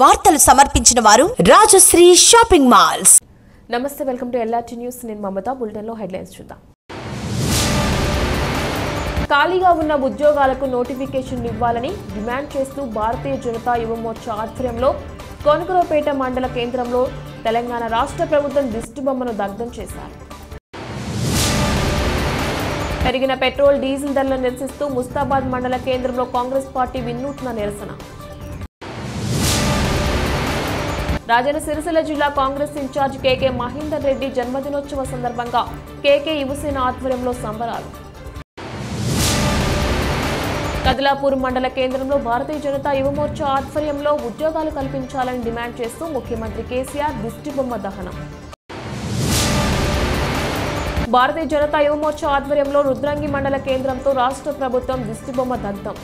వార్తలు సమర్పించిన వారు రాజశ్రీ షాపింగ్ మాల్స్. నమస్తే వెల్కమ్ టు ఎల్ఆర్టి న్యూస్. నేను మమత. బులెటిన్లో హెడ్లైన్స్ చూద్దాం. ఖాళీగా ఉన్న ఉద్యోగాలకు నోటిఫికేషన్ ఇవ్వాలని డిమాండ్ చేస్తూ భారతీయ జనతా యువమోర్చా ఆధ్వర్యంలో కొనకరోపేట మండల కేంద్రంలో తెలంగాణ రాష్ట్ర ప్రభుత్వం దిష్టిబొమ్మను దగ్ధం చేశారు. పెరిగిన పెట్రోల్ డీజిల్ ధరలను నిరసిస్తూ ముస్తాబాద్ మండల కేంద్రంలో కాంగ్రెస్ పార్టీ వినూత్న నిరసన. రాజన్న సిరిసిల్ల జిల్లా కాంగ్రెస్ ఇన్ఛార్జ్ కేకే మహేందర్ రెడ్డి జన్మదినోత్సవ సందర్భంగా కేకే యువసేన ఆధ్వర్యంలో సంబరాలు. కదిలాపూర్ మండల కేంద్రంలో భారతీయ జనతా యువమోర్చా ఆధ్వర్యంలో ఉద్యోగాలు కల్పించాలని డిమాండ్ చేస్తూ ముఖ్యమంత్రి కేసీఆర్ దిష్టిబొమ్మ దహనం. భారతీయ జనతా యువమోర్చా ఆధ్వర్యంలో రుద్రంగి మండల కేంద్రంతో రాష్ట్ర ప్రభుత్వం దిష్టిబొమ్మ దగ్ధం.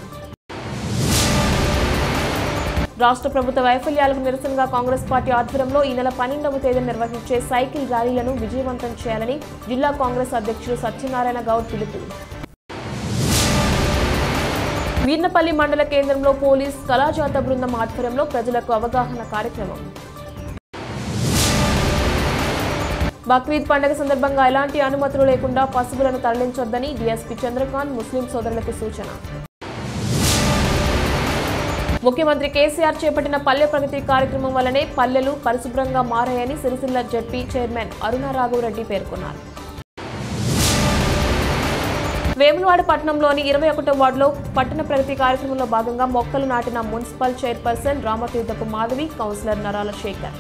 రాష్ట్ర ప్రభుత్వ వైఫల్యాలకు నిరసనగా కాంగ్రెస్ పార్టీ ఆధ్వర్యంలో ఈ నెల పన్నెండవ తేదీన నిర్వహించే సైకిల్ ర్యాలీలను విజయవంతం చేయాలని జిల్లా కాంగ్రెస్ అధ్యక్షుడు సత్యనారాయణ గౌడ్ పిలుపు వీర్నపల్లి మండల కేంద్రంలో పోలీస్ కళాజాత బృందం ఆధ్వర్యంలో ప్రజలకు అవగాహన కార్యక్రమం. బక్రీద్ పండుగ సందర్భంగా ఎలాంటి అనుమతులు లేకుండా పశువులను తరలించొద్దని డీఎస్పీ చంద్రకాంత్ ముస్లిం సోదరులకు సూచన. ముఖ్యమంత్రి కేసీఆర్ చేపట్టిన పల్లె ప్రగతి కార్యక్రమం వల్లనే పల్లెలు పరిశుభ్రంగా మారాయని సిరిసిల్ల జడ్పీ చైర్మన్ అరుణ రాఘవరెడ్డి పేర్కొన్నారు. వేములవాడ పట్టణంలోని ఇరవై ఒకటో వార్డులో పట్టణ ప్రగతి కార్యక్రమంలో భాగంగా మొక్కలు నాటిన municipal chairperson Ramatheerthapu Madhavi councillor Narala Shekhar.